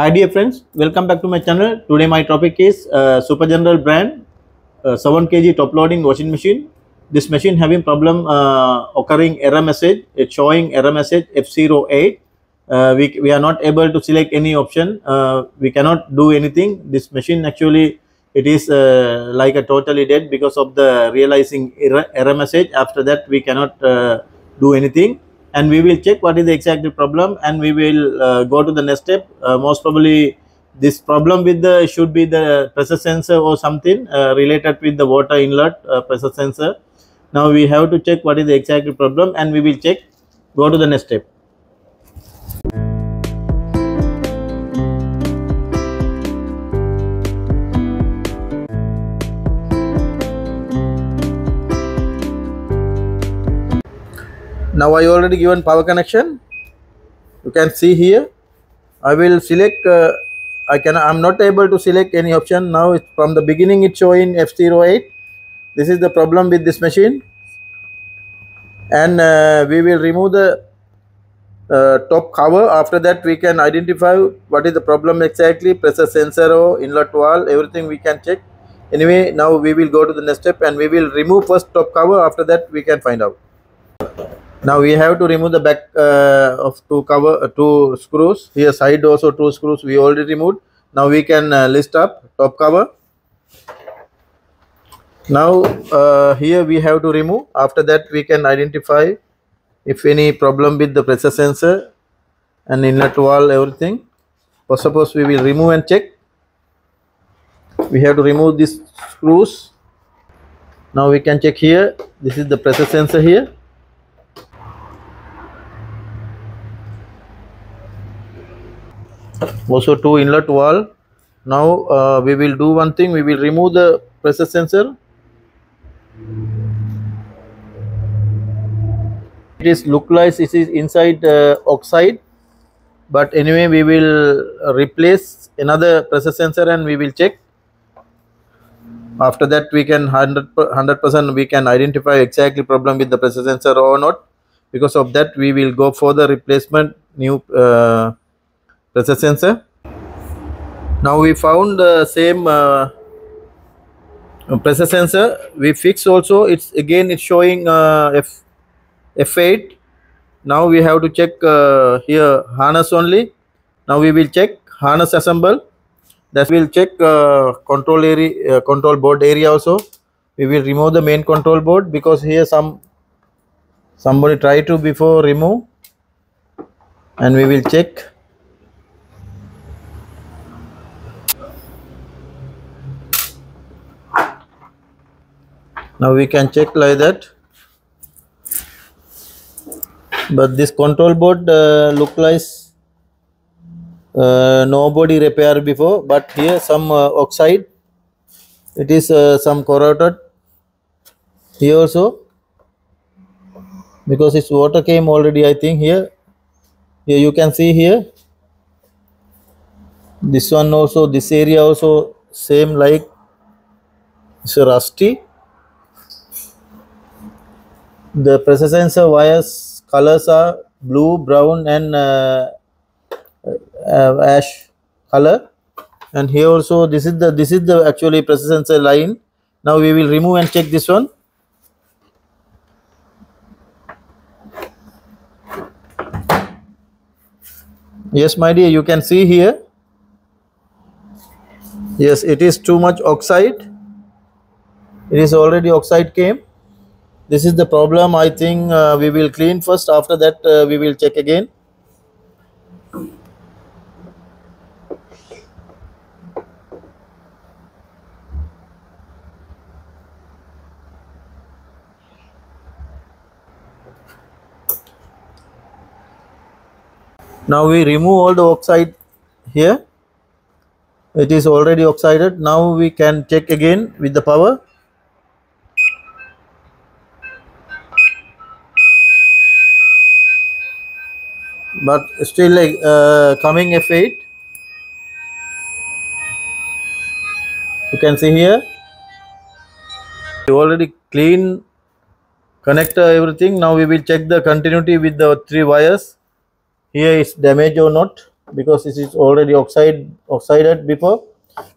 Hi dear friends, welcome back to my channel. Today my topic is uh, Super General brand uh, 7 kg top loading washing machine. This machine having problem uh, occurring error message. It's showing error message F08. Uh, we, we are not able to select any option. Uh, we cannot do anything. This machine actually it is uh, like a totally dead because of the realizing error, error message. After that we cannot do anything and we will check what is the exact problem and we will uh, go to the next step. Uh, most probably this problem with the should be the pressure sensor or something uh, related with the water inlet uh, pressure sensor. Now we have to check what is the exact problem and we will check go to the next step now i already given power connection. You can see here. I will select uh, i can i'm not able to select any option. Now it's from the beginning it's showing f08 this is the problem with this machine. And uh, we will remove the uh, top cover. After that we can identify what is the problem exactly. Pressure sensor or inlet valve everything we can check. Anyway now we will go to the next step and we will remove first top cover. After that we can find out now we have to remove the back uh, of two cover uh, two screws. Here side also two screws we already removed. Now we can uh, list up top cover. Now uh, here we have to remove. After that we can identify if any problem with the pressure sensor and inlet valve everything. For suppose we will remove and check. We have to remove these screws. Now we can check here. This is the pressure sensor here also two inlet valve now uh, we will do one thing. We will remove the pressure sensor. It is look like it is inside uh, oxide. But anyway we will replace another pressure sensor and we will check. After that we can 100 100% we can identify exactly problem with the pressure sensor or not. Because of that we will go for the replacement new uh, pressure sensor? Now we found the same uh, pressure sensor. We fix also. It's again it's showing uh, f f8 now we have to check uh, here harness only. Now we will check harness assemble. That will check uh, control area uh, control board area also. We will remove the main control board because here some somebody try to before remove. And we will check now we can check like that. But this control board uh, look like uh, nobody repair before but here some uh, oxide. It is uh, some corroded here also. Because its water came already i think here. Here you can see here. This one also this area also same like it's rusty the pressure sensor wires colors are blue brown and uh, uh, ash color. And here also this is the this is the actually pressure sensor line. Now we will remove and check this one. Yes my dear you can see here. Yes it is too much oxide. It is already oxide came this is the problem. I think uh, we will clean first. After that uh, we will check again. Now we remove all the oxide here. It is already oxided. Now we can check again with the power but still like uh, coming f8 you can see here. We already clean connector everything. Now we will check the continuity with the three wires. Here is damaged or not because this is already oxide oxided before.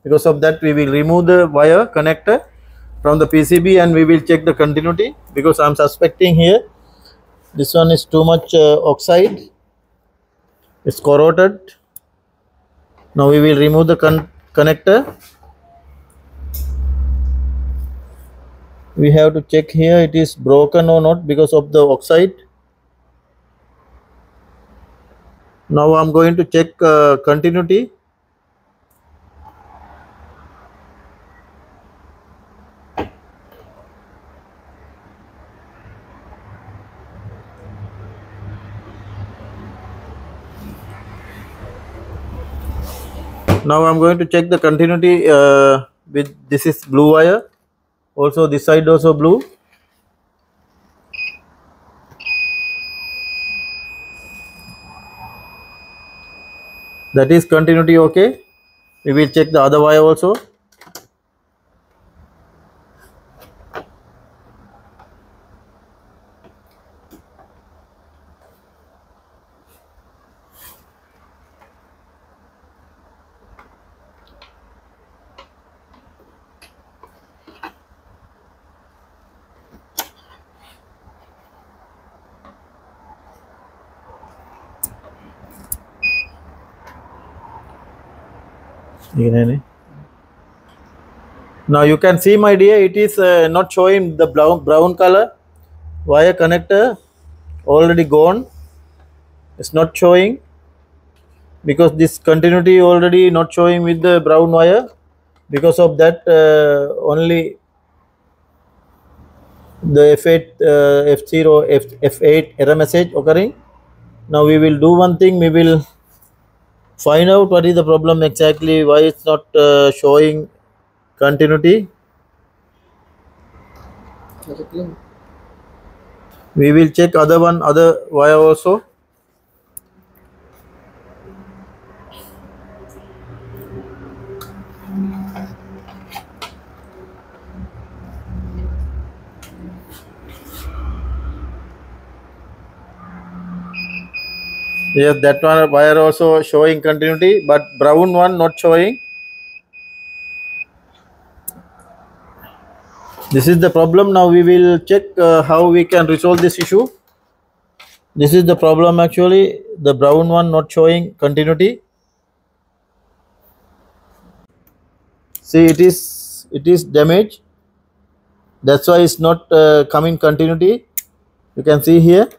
Because of that we will remove the wire connector from the PCB and we will check the continuity because I'm suspecting here this one is too much uh, oxide it's corroded. Now we will remove the con connector. We have to check here it is broken or not because of the oxide. Now i'm going to check uh, continuity now i'm going to check the continuity uh, with this is blue wire. Also this side also blue. That is continuity okay. We will check the other wire also Now you can see my dear it is uh, not showing the brown brown color. Wire connector already gone. It's not showing because this continuity already not showing with the brown wire. Because of that uh, only the f8 uh, f0 F, f8 error message occurring. Now we will do one thing. We will find out what is the problem exactly why it's not uh, showing continuity. We will check other one other wire also yes that one wire also showing continuity but brown one not showing. This is the problem. Now we will check uh, how we can resolve this issue. This is the problem actually. The brown one not showing continuity. See it is it is damaged. That's why it's not uh, coming continuity. You can see here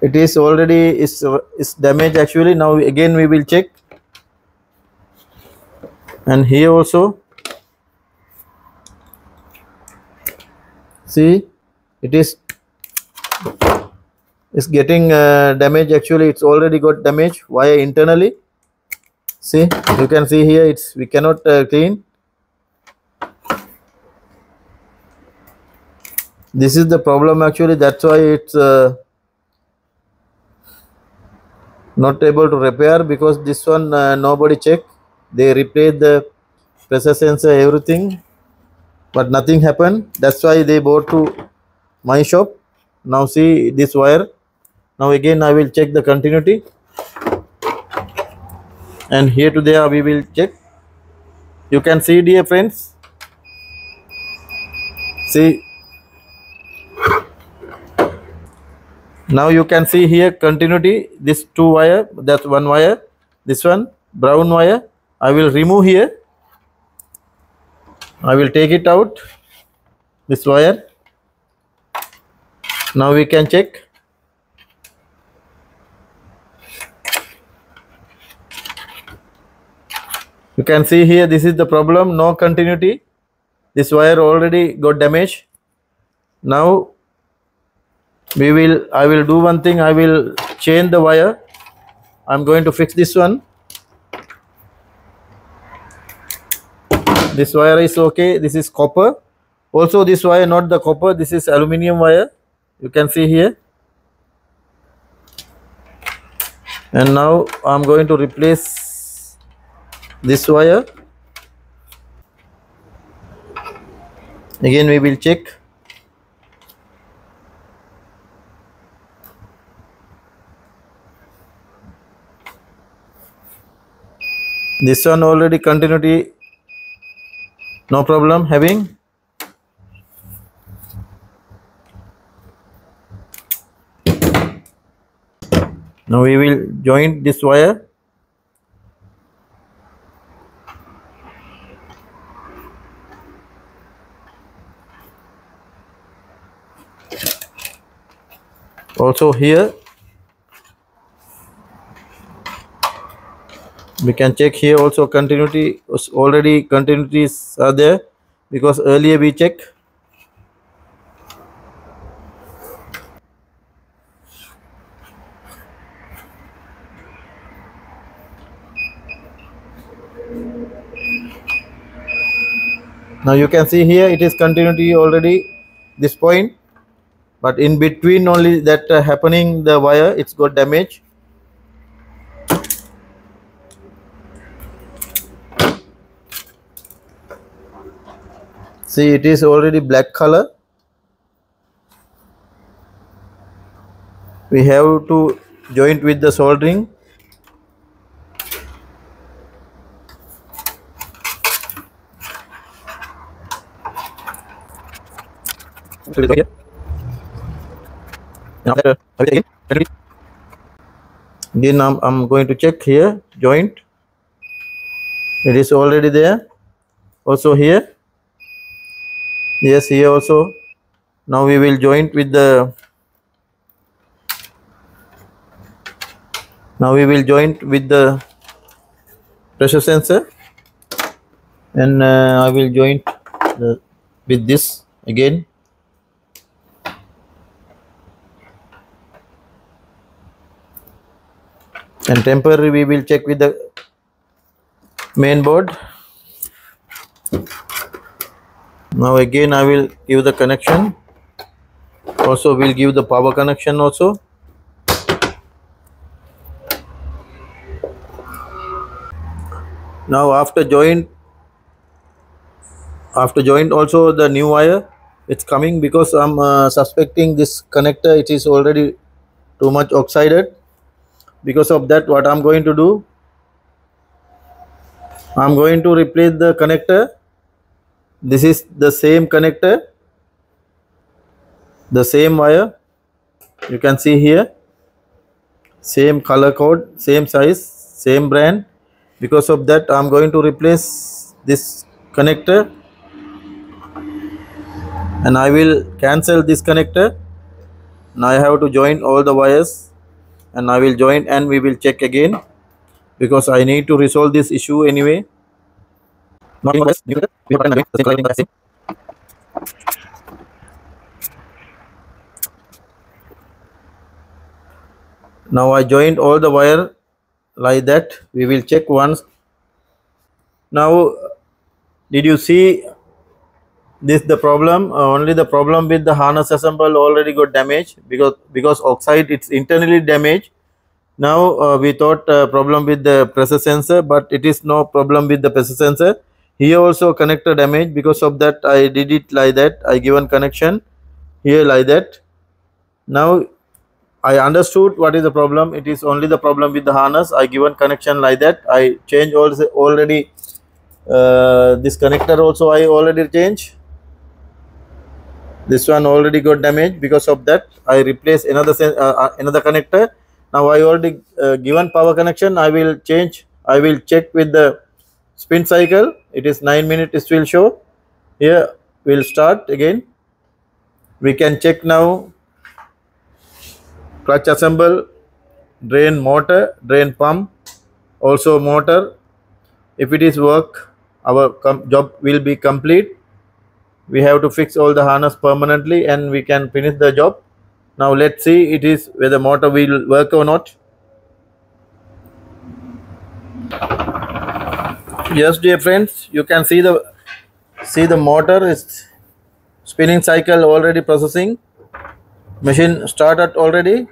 it is already is is damaged. Actually now again we will check. And here also. See it is is getting uh, damage actually it's already got damage via internally. See you can see here it's we cannot uh, clean. This is the problem actually. That's why it's uh, not able to repair because this one uh, nobody check. They replaced the pressure sensor everything but nothing happened. That's why they bought to my shop. Now see this wire. Now again i will check the continuity. And here to there we will check. You can see dear friends. See now you can see here continuity this two wire that's one wire this one brown wire. I will remove here. I will take it out this wire. Now we can check. You can see here this is the problem no continuity. This wire already got damaged. Now we will i will do one thing i will change the wire. I'm going to fix this one. This wire is okay this is copper. Also this wire not the copper this is aluminum wire. You can see here. And now i'm going to replace this wire. Again we will check this one already continuity no problem having? Now we will join this wire. Also here we can check here also continuity already continuities are there? Because earlier we check. Now you can see here it is continuity already this point. But in between only that uh, happening the wire it's got damage see it is already black color. We have to joint with the soldering here. Now, again, again I'm, I'm going to check here joint. It is already there. Also here yes here also. Now we will joint with the now we will joint with the pressure sensor. And uh, I will joint the, with this again. And temporary we will check with the main board now again i will give the connection. Also we'll give the power connection also. Now after joint after joint also the new wire it's coming because i'm uh, suspecting this connector it is already too much oxided. Because of that what i'm going to do i'm going to replace the connector this is the same connector the same wire you can see here. Same color code same size same brand. Because of that i'm going to replace this connector. And i will cancel this connector. Now i have to join all the wires. And i will join and we will check again. Because i need to resolve this issue anyway Not this, new we have the same color, same. now i joined all the wire like that. We will check once. Now did you see this the problem? Uh, only the problem with the harness assemble already got damaged because because oxide it's internally damaged. Now uh, we thought uh, problem with the pressure sensor but it is no problem with the pressure sensor here also connector damage because of that i did it like that i given connection here like that now I understood what is the problem. It is only the problem with the harness. I given connection like that. I change also already uh, this connector also I already change. This one already got damaged because of that. I replace another uh, uh, another connector. Now I already uh, given power connection. I will change. I will check with the spin cycle. It is nine minutes. It will show. Here we'll start again. We can check now clutch assemble drain motor drain pump also motor if it is work our job will be complete we have to fix all the harness permanently and we can finish the job now let's see it is whether motor will work or not yes dear friends you can see the see the motor is spinning cycle already processing. Machine started already.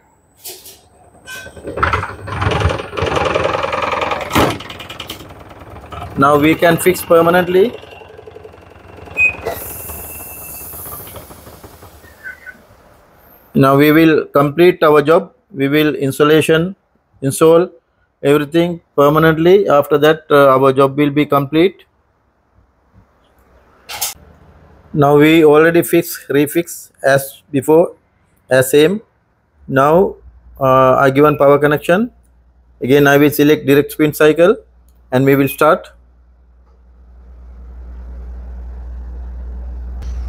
Now we can fix permanently. Now we will complete our job. We will insulation install everything permanently. After that uh, our job will be complete. Now we already fix refix as before as same. Now uh, I given power connection. Again I will select direct spin cycle and we will start.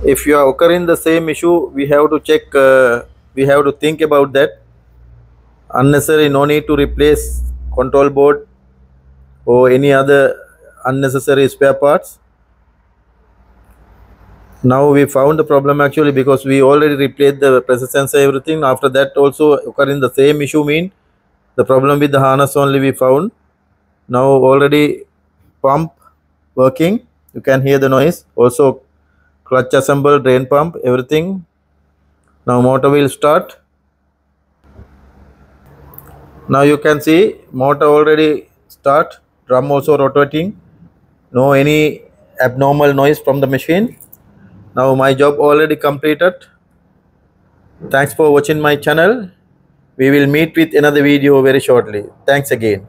If you are occurring the same issue we have to check uh, we have to think about that. Unnecessary no need to replace control board or any other unnecessary spare parts. Now we found the problem actually because we already replaced the pressure sensor everything. After that also occurring the same issue mean the problem with the harness only we found. Now already pump working. You can hear the noise. Also clutch assemble drain pump everything. Now motor will start now you can see motor already start drum also rotating. No any abnormal noise from the machine. Now my job already completed. Thanks for watching my channel. We will meet with another video very shortly. Thanks again